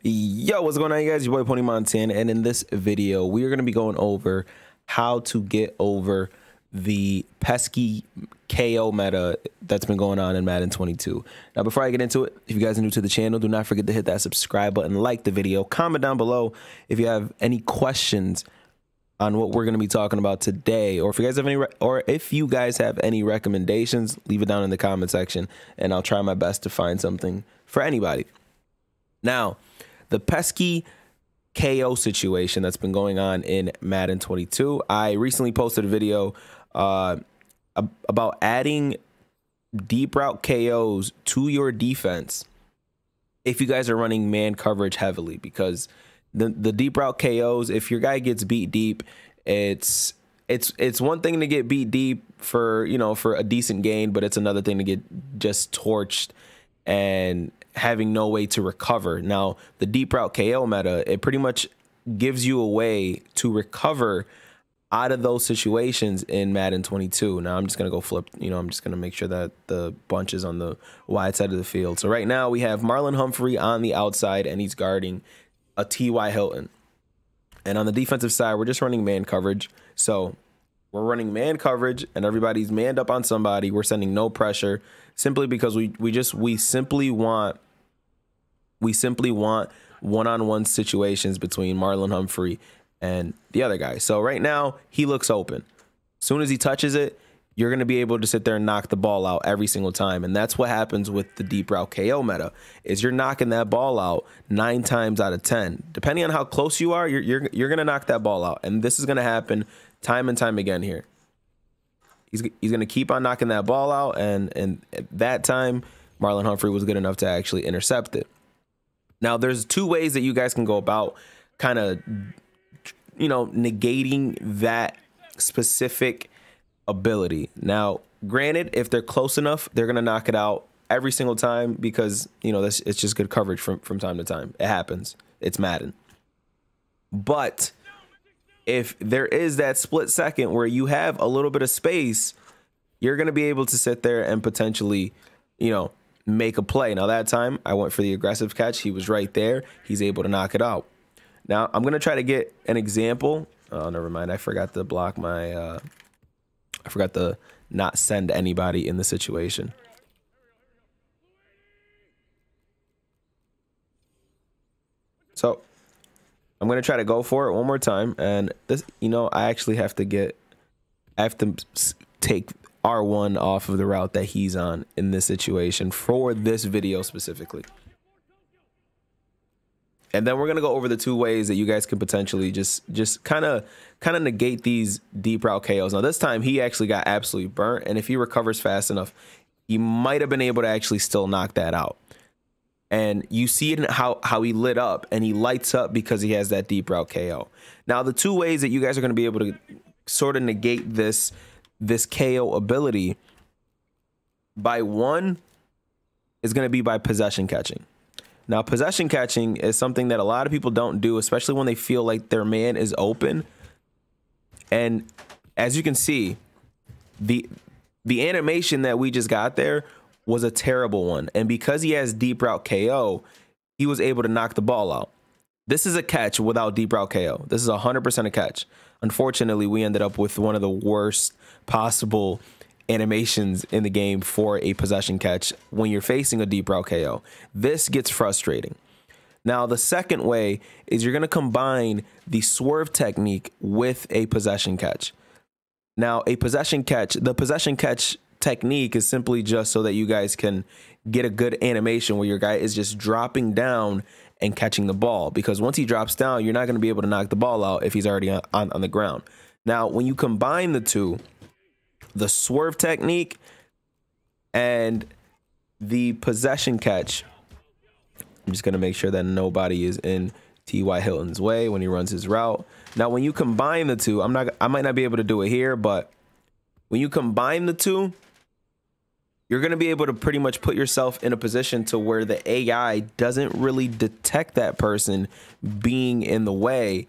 Yo, what's going on, you guys? Your boy Pwny Montana, and in this video, we are going to be going over how to get over the pesky KO meta that's been going on in Madden 22. Now, before I get into it, if you guys are new to the channel, do not forget to hit that subscribe button, like the video, comment down below if you have any questions on what we're going to be talking about today, or if you guys have any, or if you guys have any recommendations, leave it down in the comment section, and I'll try my best to find something for anybody. Now, the pesky KO situation that's been going on in Madden 22. I recently posted a video uh, about adding deep route KOs to your defense if you guys are running man coverage heavily because the the deep route KOs if your guy gets beat deep it's it's it's one thing to get beat deep for you know for a decent gain but it's another thing to get just torched and having no way to recover. Now, the deep route KO meta, it pretty much gives you a way to recover out of those situations in Madden 22. Now I'm just going to go flip, you know, I'm just going to make sure that the bunch is on the wide side of the field. So right now we have Marlon Humphrey on the outside and he's guarding a T.Y. Hilton. And on the defensive side, we're just running man coverage. So we're running man coverage and everybody's manned up on somebody. We're sending no pressure simply because we we just we simply want we simply want one-on-one situations between Marlon Humphrey and the other guy. So right now, he looks open. Soon as he touches it, you're going to be able to sit there and knock the ball out every single time. And that's what happens with the deep route KO meta is you're knocking that ball out 9 times out of 10. Depending on how close you are, you're you're, you're going to knock that ball out. And this is going to happen time and time again here. He's he's going to keep on knocking that ball out and and at that time Marlon Humphrey was good enough to actually intercept it. Now, there's two ways that you guys can go about kind of, you know, negating that specific ability. Now, granted, if they're close enough, they're gonna knock it out every single time because you know that's it's just good coverage from from time to time. It happens. It's Madden. But if there is that split second where you have a little bit of space, you're gonna be able to sit there and potentially, you know, make a play. Now, that time I went for the aggressive catch. He was right there. He's able to knock it out. Now, I'm to try to get an example. Oh, never mind. I forgot to block my, uh, I forgot to not send anybody in the situation. So I'm to try to go for it one more time. And this, you know, I actually have to get, I have to take R1 off of the route that he's on in this situation for this video specifically. And then we're going to go over the two ways that you guys can potentially just just kind of kind of negate these deep route KOs. Now this time he actually got absolutely burnt and if he recovers fast enough, he might have been able to actually still knock that out. And you see it in how how he lit up and he lights up because he has that deep route KO. Now the two ways that you guys are going to be able to sort of negate this this KO ability by one is going to be by possession catching. Now, possession catching is something that a lot of people don't do, especially when they feel like their man is open. And as you can see, the the animation that we just got there was a terrible one. And because he has deep route KO, he was able to knock the ball out. This is a catch without deep route KO. This is 100% a catch. Unfortunately, we ended up with one of the worst possible animations in the game for a possession catch when you're facing a deep route KO. This gets frustrating. Now, the second way is you're going to combine the swerve technique with a possession catch. Now, a possession catch, the possession catch technique is simply just so that you guys can get a good animation where your guy is just dropping down and catching the ball. Because once he drops down, you're not going to be able to knock the ball out if he's already on, on, the ground. Now, when you combine the two, the swerve technique and the possession catch. I'm just going to make sure that nobody is in T.Y. Hilton's way when he runs his route. Now, when you combine the two, I'm not I might not be able to do it here, but when you combine the two, you're going to be able to pretty much put yourself in a position to where the AI doesn't really detect that person being in the way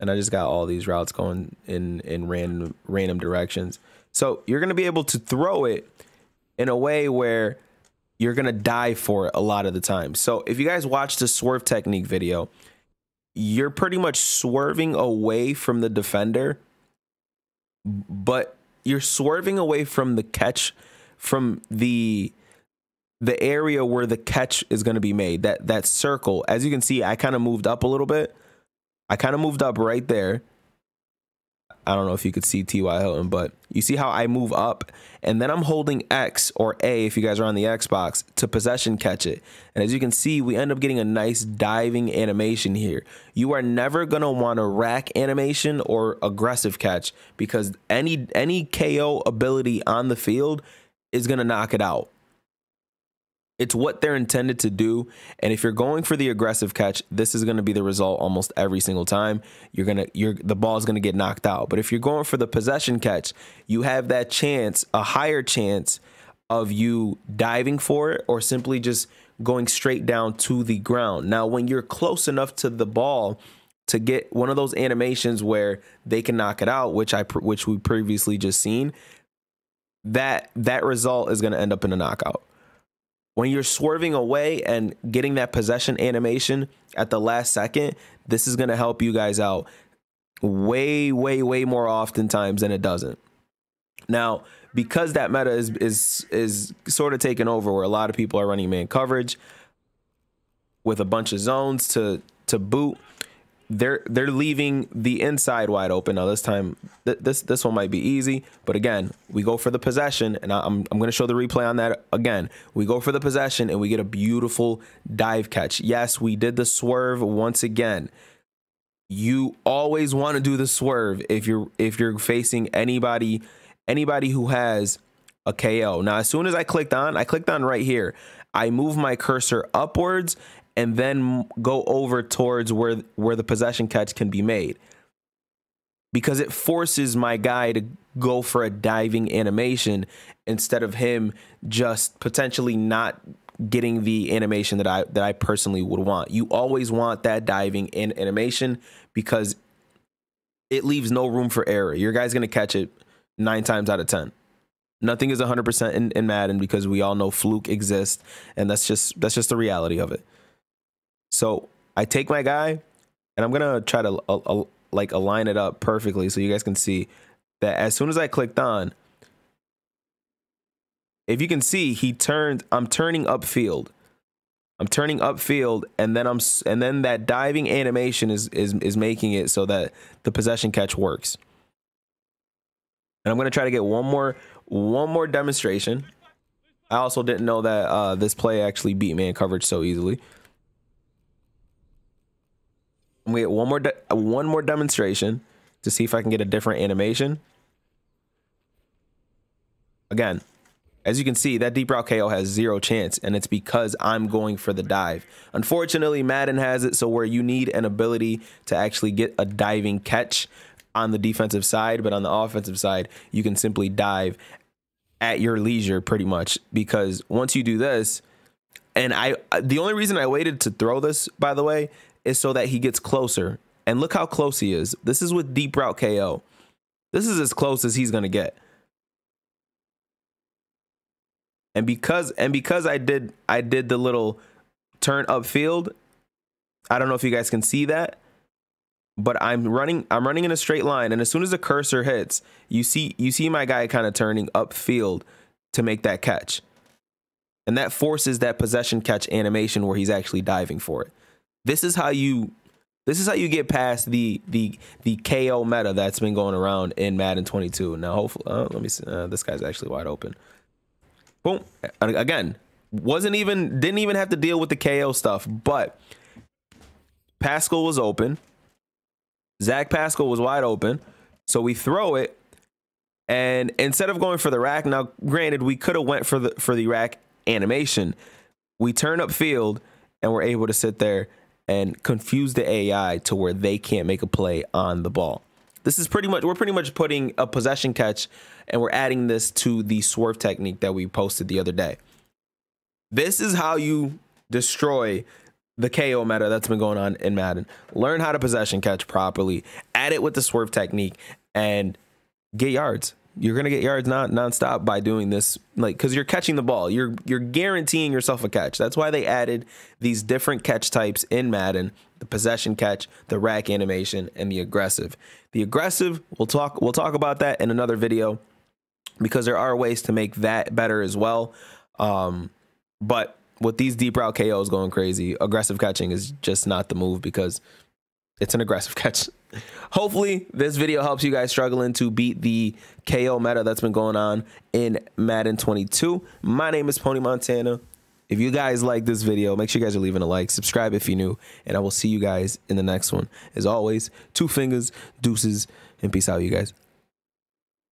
and I just got all these routes going in in random random directions. So you're going to be able to throw it in a way where you're gonna die for it a lot of the time. So if you guys watch the swerve technique video, you're pretty much swerving away from the defender, but you're swerving away from the catch from the the area where the catch is going to be made that that circle. As you can see i kind of moved up a little bit. I kind of moved up right there I don't know if you could see T.Y. Hilton, but you see how I move up and then I'm holding X or A if you guys are on the Xbox to possession catch it. And as you can see, we end up getting a nice diving animation here. You are never going to want a RAC animation or aggressive catch because any any KO ability on the field is going to knock it out. It's what they're intended to do. And if you're going for the aggressive catch, this is going to be the result almost every single time. You're going to you're the ball is going to get knocked out. But if you're going for the possession catch, you have that chance, a higher chance of you diving for it or simply just going straight down to the ground. Now, when you're close enough to the ball to get one of those animations where they can knock it out, which I which we previously just seen, that that result is going to end up in a knockout when you're swerving away and getting that possession animation at the last second, this is going to help you guys out way, way, way more oftentimes than it doesn't. Now, because that meta is is is sort of taken over, where a lot of people are running man coverage with a bunch of zones to to boot, they're they're leaving the inside wide open. Now this time, th- this this one might be easy, but again, we go for the possession, and I, I'm I'm going to show the replay on that again. We go for the possession, and we get a beautiful dive catch. Yes, we did the swerve once again. You always want to do the swerve if you're if you're facing anybody anybody who has a KO. Now, as soon as I clicked on, I clicked on right here. I move my cursor upwards and then go over towards where where the possession catch can be made because it forces my guy to go for a diving animation instead of him just potentially not getting the animation that I that I personally would want. You always want that diving in animation because it leaves no room for error. Your guy's going to catch it 9 times out of 10. Nothing is 100% in, in Madden because we all know fluke exists and that's just that's just the reality of it. So I take my guy, and I'm gonna try to uh, uh, like align it up perfectly so you guys can see that as soon as I clicked on, if you can see, he turned. I'm turning upfield. I'm turning upfield, and then I'm and then that diving animation is is is making it so that the possession catch works. And I'm gonna try to get one more one more demonstration. I also didn't know that uh, this play actually beat man coverage so easily. I'm gonna get one more one more demonstration to see if I can get a different animation. Again, as you can see, that deep route KO has zero chance, and it's because I'm going for the dive. Unfortunately, Madden has it so where you need an ability to actually get a diving catch on the defensive side, but on the offensive side, you can simply dive at your leisure pretty much because once you do this, and I the only reason I waited to throw this, by the way, is so that he gets closer. And look how close he is. This is with deep route KO. This is as close as he's gonna get. And because and because I did I did the little turn upfield, I don't know if you guys can see that, but I'm running I'm running in a straight line, and as soon as the cursor hits, you see you see my guy kind of turning upfield to make that catch. And that forces that possession catch animation where he's actually diving for it. This is how you this is how you get past the the the KO meta that's been going around in Madden 22. Now, hopefully, uh, let me see. Uh, this guy's actually wide open. Boom. Again, wasn't even didn't even have to deal with the KO stuff, but Pascal was open. Zach Pascal was wide open, so we throw it, and instead of going for the RAC, now granted we could have went for the for the RAC animation, we turn up field and we're able to sit there and confuse the AI to where they can't make a play on the ball. This is pretty much we're pretty much putting a possession catch and we're adding this to the swerve technique that we posted the other day. This is how you destroy the KO meta that's been going on in Madden. Learn how to possession catch properly, add it with the swerve technique and get yards. You're gonna get yards not nonstop by doing this, like because you're catching the ball. You're you're guaranteeing yourself a catch. That's why they added these different catch types in Madden: the possession catch, the RAC animation, and the aggressive. The aggressive, we'll talk we'll talk about that in another video because there are ways to make that better as well. Um, but with these deep route KOs going crazy, aggressive catching is just not the move because it's an aggressive catch. Hopefully, this video helps you guys struggling to beat the KO meta that's been going on in Madden 22. My name is Pwny Montana. If you guys like this video, make sure you guys are leaving a like, subscribe if you're new, and I will see you guys in the next one. As always, two fingers, deuces, and peace out, you guys.